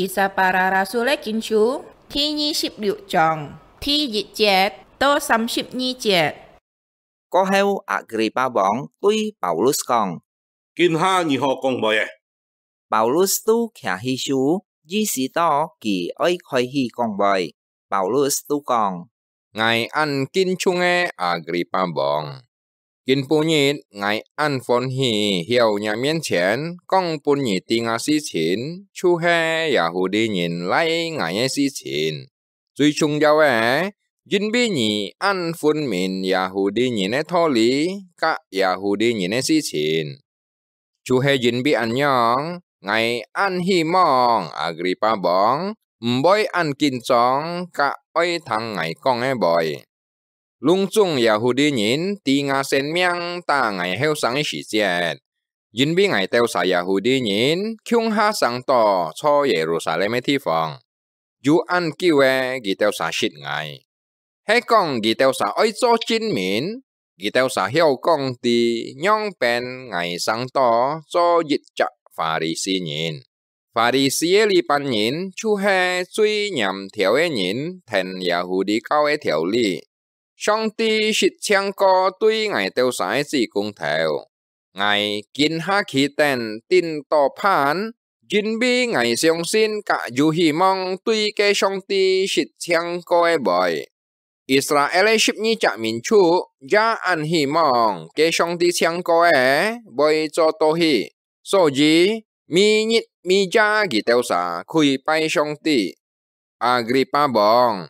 គិសាបារារាសូលេគិនឈូធីញីឈិបឌុចងធីយិជាតតោសំឈិបញីជាតកោហេវអក្រីបាបងទុយប៉ោលុសកងគិនហាញីហកងបើយេប៉ោលុសទូខាហ៊ីឈូយីស៊ីតគីអុយខុយហ៊ីកងបើយប៉ោលុសទូកងថ្ងៃអានគិនឈុងអេអក្រីបាបង Kisah para Rasul 嘅经书第二十六章第一节到三十二节。过后，阿格里巴王对保罗讲：见下如何讲 ลุงจุงยาฮูดีนินตีงาเซนเมียงตาไงเฮาสังอีสิเจนยินบีไงเตวสายาฮูดีนินคิงฮาสังต่อชอเยรูซาเล็มที่ฟองยูอันกิเวกีเตวสาชิดไงให้กองกีเตวสาอ้อยโซจินหมินกีเตวสาเฮีกองตีย่องเป็นไงสังต่อโซยิดจะฟาริซีนินฟาริซีเอลีปันนินชูเฮซุยยำเถียวเอนินแทนยาฮูดีเก้าเอเถียวลี 上帝是唱歌对我哋使子公头，我见下起定定多盼，因为我相信甲有希望对嘅上帝是唱歌嘅背。Israel 十二只民族也按希望嘅上帝唱歌嘅背做到去，所以每日每家嘅斗啥可以拜上帝。阿格里巴王。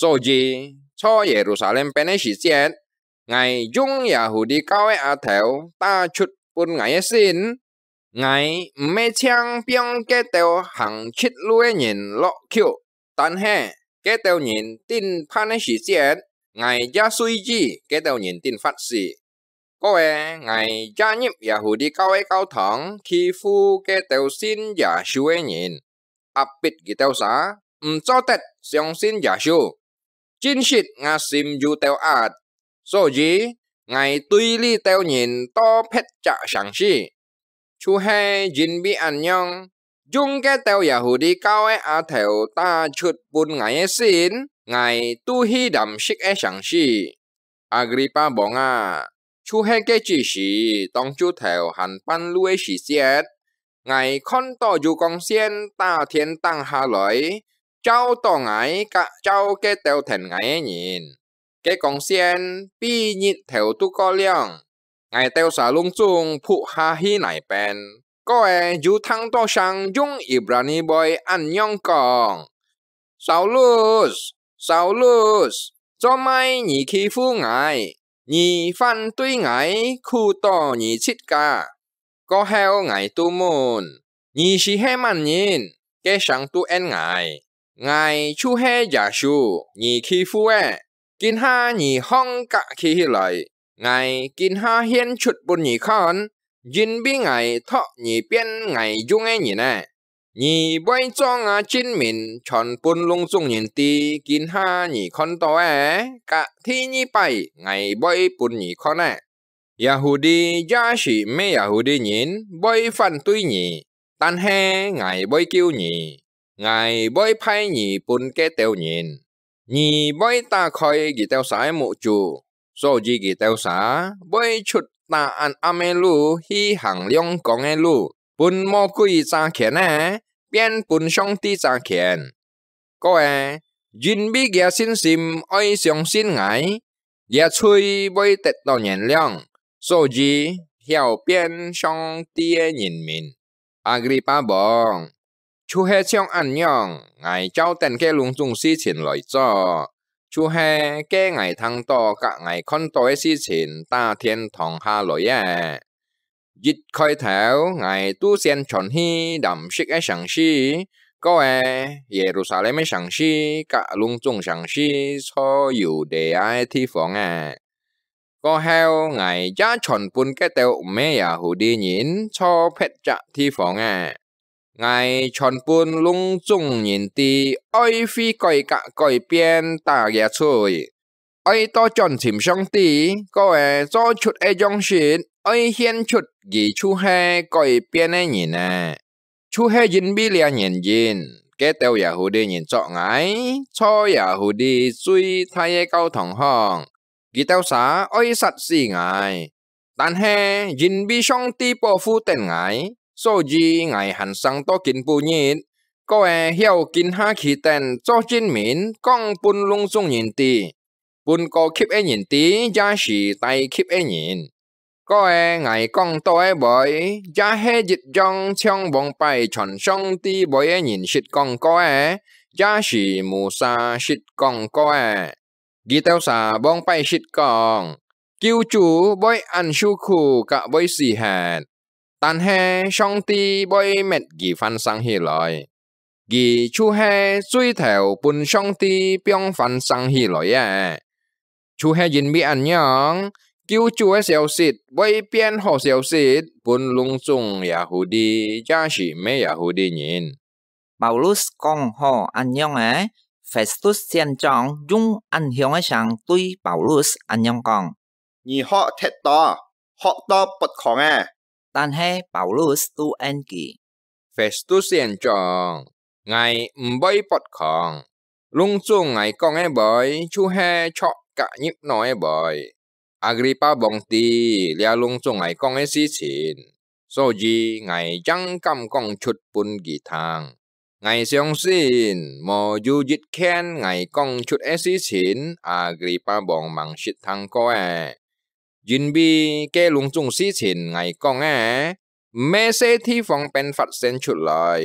所以初耶路撒冷变嘅时节，我用 Cinshit ngasim ju teo at. So ji, ngày tuy li teo nhìn to pet chạ sáng si. Chu he jin bi an nhong. Dung cái teo đi cao e a à theo ta chut bun ngày e xin. Ngày tu hi đầm sik e sáng si. Agrippa bong à. chú he cái chỉ si tông chu theo hàn pan lue si siết. Ngày con to ju con xiên ta thiên tăng hà lợi. เจ้าต่อไงกะเจ้าแกเตาแถนไงยินแกกองเซียนปียิดแถวตุกอเลี้ยงไงเตาสาลุงจุงผู้ฮาฮีไหนเป็นก็เออยู่ทั้งตัวช่างยุ่งอิบรานีบอยอันยองกองซาวลูสซาวลูสจะไม่หนีขี้ฟูไงหนีฟันตุยไงคู่ต่หนีชิดก็เฮาไงตูมุนหนีชีใมนยินแกช่างตุเอ็นไง 上都恩矮。ngài chu he giả shu nhị khi phu e kinh ha nhị hong cả khi hi lại ngài kinh ha hiên chut bun nhị con jin bi ngài thọ nhị biên ngài dung e nhị nè nhị bơi cho ngà chính mình chọn bun lung dung nhìn ti kinh ha nhị con to e cả thi nhị bay ngài bơi bun nhị con e Yahudi gia sĩ mê Yahudi nhìn bơi phản tuy nhị tan he ngài bơi kêu nhị Ngài bói phai nhị bún cái tèo nhìn. Nhị bói ta khơi gì tèo xã mụ chủ so gì gì tèo xã bói chút ta ăn ame lu hi hàng liong con e lu. Bún mò quy ra khen nè biến bún song ti ra khen có à, jin bi gia xin sim oi xiong xin ngài gia chui bói tết tao nhận liang. So gì hiểu biến song ti e nhìn mình Agrippa bong. ชูเฮเชียงอันยองไงเจ้าแต่นแกลุงจุงซีฉินลอยจ้อชูเฮแกไงทางต่อกะไงคอนตัวซีเฉินตาเทียนทองฮาลอยแยยิดคอยแถวไงตู้เซียนฉอนฮีดำชิกไอฉังชีก็เอเยรูซาเล็มไอฉังชีกะลุงจุงฉังชีซออยู่เดียไอที่ฟองแอก็เฮวไงจ้าฉอนปุนแกเตวเมียหูดีหยินชอเพชรจะที่ฟองแอ ngày chuẩn bún lung trung nhìn đi oi phi coi cả coi biên ta ghé chơi oi to chọn chìm sông đi có e cho chút e dòng xin oi hiên chút gì chu he coi biên e nhìn à chu he nhìn bi lia nhìn nhìn cái tàu Yahudi nhìn chọn ngái cho Yahudi suy thay cao thẳng hong 佢斗啥爱实是挨，但系人比上帝保护定挨， 所以挨行生多见半日，个诶晓见下其定做证明，讲半隆中人啲，半个 keep 一人啲，也是大 keep 一人。个诶挨讲多诶位，也系一种唱王拜传上帝位嘅人说讲个诶，也是无啥说讲个诶。Ghi teo sa bong pai shit kong. Kiêu chủ bôi ăn su khu cả bôi xì hẹn. Tàn hè song ti bôi mệt ghi phan sang hi lòi. Ghi chu hè suy theo bùn song ti biong phan sang hi lòi à. Chu hè yin mi ăn nhong. Kiêu chủ è xèo xịt bôi biên hồ xèo xịt bùn lung chung Yahudi gia sĩ mê Yahudi nhìn. Paulus con hồ ăn nhong à. Festus 县长用安详嘅声对保罗斯安样讲：你学踢多，学多不狂嘅。 但系保罗斯都安记。Festus 县长，ngài唔俾不狂，隆重 ngài 讲嘅背，就系错格业内嘅背。Agrippa 皇帝了隆重 ngài 讲嘅事情，所以 ngài 将咁讲出本几堂。ngày相信莫有一天ngày công chút e sĩ chín Agrippa ยินบีแกลุงจุงซีฉินไงก้องแอเมเซที่ฟองเป็นฝัดเซนชุดเลย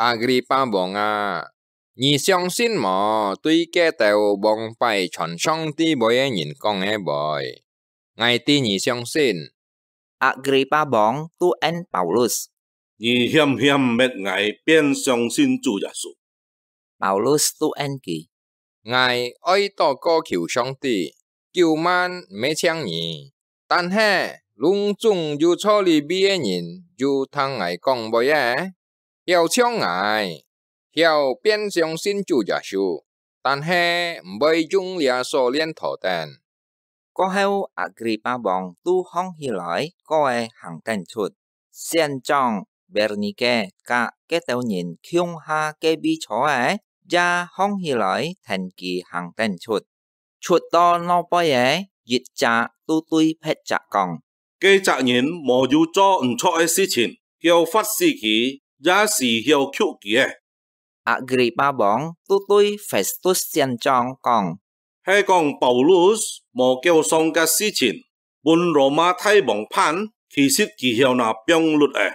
อากรีป้าบอกอะยี่เซียงสินหมอตุยแกเตวบองไปฉอนช่องที่บอยหยินก้องแอบอยไงตียี่เซียงสินอากรีป้าบองตูเอ็นเปาลุสยี่เฮียมเฮียมเม็ดไงเปียนซียงสินจูยาสุเปาลุสตูเอ็นกีไงอ้อต่อก็คิวช่องที่ 救万未抢你，但系隆中有错哩边嘅人，就通爱讲冇嘢，要抢爱，要变相信主耶稣，但系唔会用耶稣练头等。过后阿格里巴王都康起来，个系行紧出，现状。Bernice cả cái tàu nhìn khiung ha cái bi chó ấy ra hong hi lại thành kỳ hàng tên chuột to nó bây ấy dịch trả tu tui phết trả còn. Cái trả nhìn mò dù cho ẩn cho ấy à, sĩ chín hiệu phát sĩ ký giá sĩ hiệu cứu ký ấy. Agrippa bóng tu tui phải tu xiên trong còn. Hay còn Paulus mò kêu xong cái sĩ chín bun Roma thay bóng pan, khi sĩ ký hiệu nào biong luật ấy.